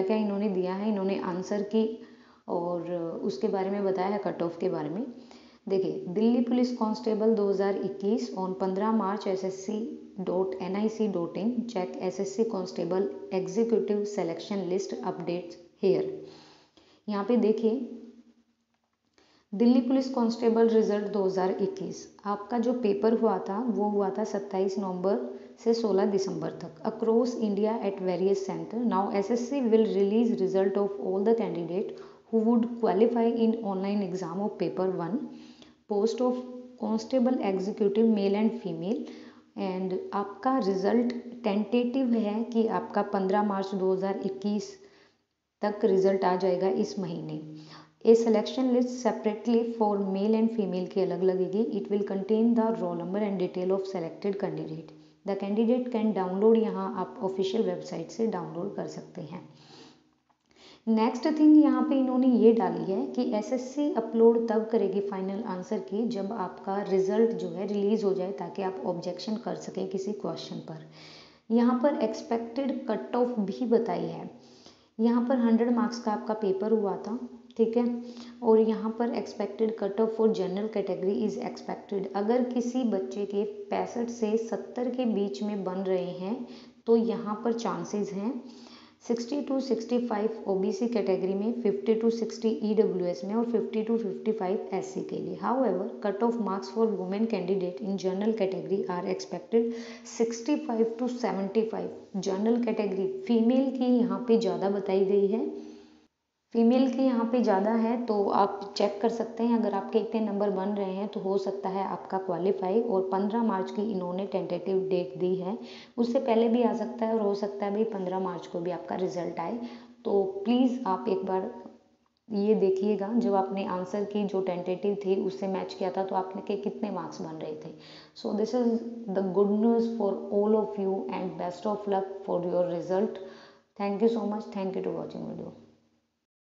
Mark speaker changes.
Speaker 1: क्या क्या इन्होंने दिया है, इन्होंने आंसर की और उसके बारे में बताया है कट ऑफ़ के बारे में। देखिए, Delhi police constable 2021 on 15 March SSC dot N dot in check SSC constable executive selection list update here यहाँ पे देखिए दिल्ली पुलिस कांस्टेबल रिज़ल्ट 2021 आपका जो पेपर हुआ था, वो हुआ था 27 नवंबर से 16 दिसंबर तक। Across India at various centre now SSC will release result of all the candidate who would qualify in online exam of paper one post of constable executive male and female and आपका result tentative है कि आपका 15 मार्च 2021 तक result आ जाएगा इस महीने। A selection list separately for male and female की अलग लगेगी. It will contain the roll number and detail of selected candidate the candidate can download यहाँ आप ऑफिशियल वेबसाइट से डाउनलोड कर सकते हैं. नेक्स्ट थिंग यहाँ पे इन्होंने ये डाली है कि एसएससी अपलोड तब करेगी फाइनल आंसर की जब आपका रिज़ल्ट जो है रिलीज़ हो जाए ताकि आप ऑब्जेक्शन कर सकें किसी क्वेश्चन पर. यहाँ पर एक्सपेक्टेड कट ऑफ़ भी बताई है. यहाँ पर हंड्रेड मार्क्स का आपका पेपर हुआ था. ठीक है? और यहाँ पर expected cut off for general category is expected अगर किसी बच्चे के पैंसठ से सत्तर के बीच में बन रहे हैं तो यहाँ पर चांसेस हैं। 60 टू 65 ओबीसी कैटेगरी में 50 टू 60 ईडब्ल्यूएस में और 50 टू 55 एससी के लिए। However cut off marks for women candidate in general category are expected 65 to 75 general category female की यहाँ पे ज़्यादा बताई गई है। फीमेल के यहाँ पे ज़्यादा है तो आप चेक कर सकते हैं। अगर आपके इतने नंबर बन रहे हैं तो हो सकता है आपका क्वालिफाई और 15 मार्च की इन्होंने टेंटेटिव डेट दी है। उससे पहले भी आ सकता है और हो सकता है भाई 15 मार्च को भी आपका रिज़ल्ट आए। तो प्लीज़ आप एक बार ये देखिएगा, जब आपने आंसर की जो टेंटेटिव थी, उससे मैच किया था तो आपने के कितने मार्क्स बन रहे थे। So this is the good news for all of you and best of luck for your result thank you so much thank you to watching video